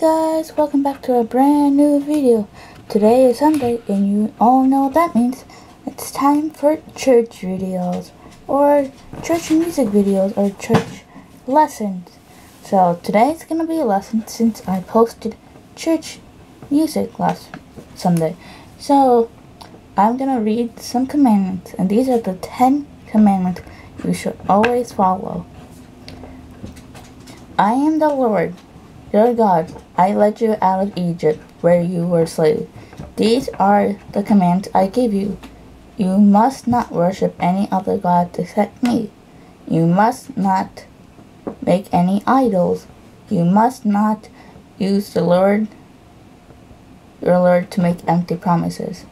guys, welcome back to a brand new video. Today is Sunday and you all know what that means. It's time for church videos or church music videos or church lessons. So today today's gonna be a lesson since I posted church music last Sunday. So I'm gonna read some commandments and these are the 10 commandments you should always follow. I am the Lord your God, I led you out of Egypt, where you were slaves. These are the commands I give you. You must not worship any other God except me. You must not make any idols. You must not use the Lord, your Lord, to make empty promises.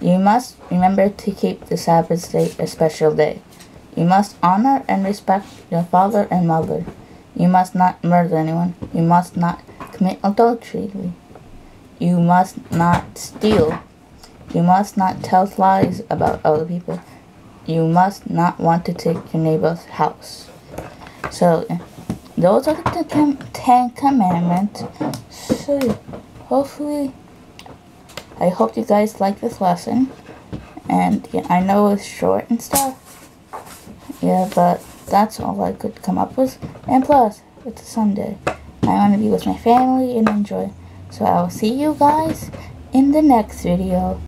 You must remember to keep the Sabbath day a special day. You must honor and respect your father and mother. You must not murder anyone. You must not commit adultery. You must not steal. You must not tell lies about other people. You must not want to take your neighbor's house. So, those are the Ten Commandments. So, hopefully, I hope you guys like this lesson. And yeah, I know it's short and stuff. Yeah, but that's all I could come up with. And plus, it's a Sunday. I want to be with my family and enjoy. So I will see you guys in the next video.